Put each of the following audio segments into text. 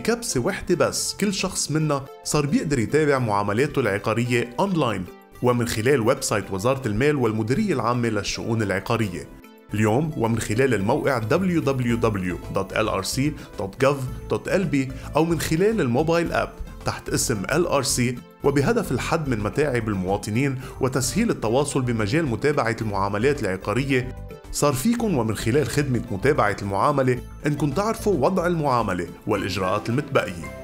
بكبسة وحدة بس. كل شخص منا صار بيقدر يتابع معاملاته العقارية أونلاين ومن خلال website وزارة المال والمديرية العامة للشؤون العقارية. اليوم ومن خلال الموقع www.lrc.gov.lb أو من خلال ال mobile app تحت اسم LRC وبهدف الحد من متاعب المواطنين وتسهيل التواصل بمجال متابعة المعاملات العقارية صار فيكم ومن خلال خدمة متابعة المعاملة انكم تعرفوا وضع المعاملة والإجراءات المتبقية.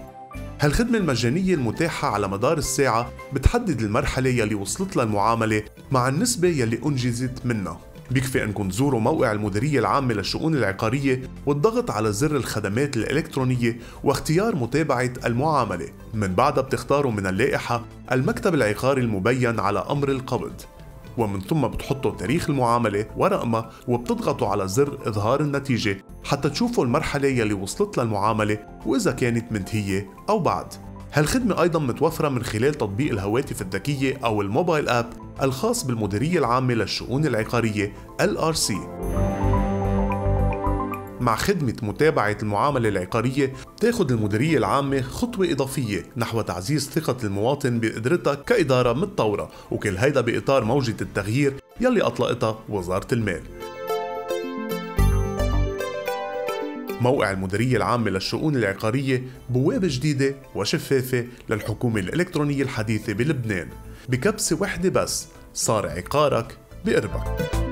هالخدمة المجانية المتاحة على مدار الساعة بتحدد المرحلة يلي وصلت لها المعاملة مع النسبة يلي أنجزت منها. بيكفي انكم تزوروا موقع المديرية العامة للشؤون العقارية والضغط على زر الخدمات الإلكترونية واختيار متابعة المعاملة. من بعدها بتختاروا من اللائحة المكتب العقاري المبين على أمر القبض. ومن ثم بتحطوا تاريخ المعاملة ورقمها وبتضغطوا على زر إظهار النتيجة حتى تشوفوا المرحلة يلي وصلت للمعاملة وإذا كانت منتهية أو بعد. هالخدمة أيضا متوفرة من خلال تطبيق الهواتف الذكية أو الموبايل آب الخاص بالمديرية العامة للشؤون العقارية LRC مع خدمة متابعة المعاملة العقارية تاخد المديرية العامة خطوة إضافية نحو تعزيز ثقة المواطن بقدرتها كإدارة متطورة وكل هيدا بإطار موجة التغيير يلي أطلقتها وزارة المال. موقع المديرية العامة للشؤون العقارية بوابة جديدة وشفافة للحكومة الإلكترونية الحديثة بلبنان. بكبسة وحدة بس صار عقارك بقربك.